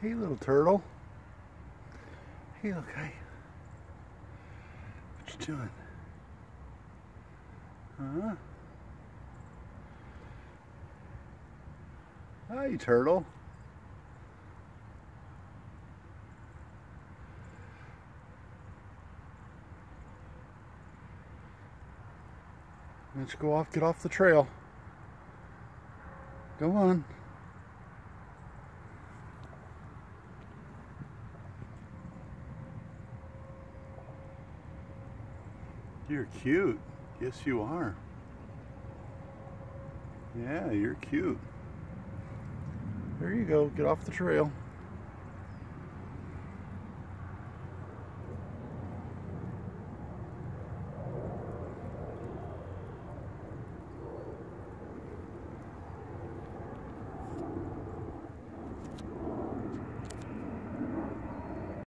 Hey, little turtle. Hey, okay. What you doing? Huh? Hi, turtle. Let's go off, get off the trail. Go on. You're cute. Yes, you are. Yeah, you're cute. There you go. Get off the trail.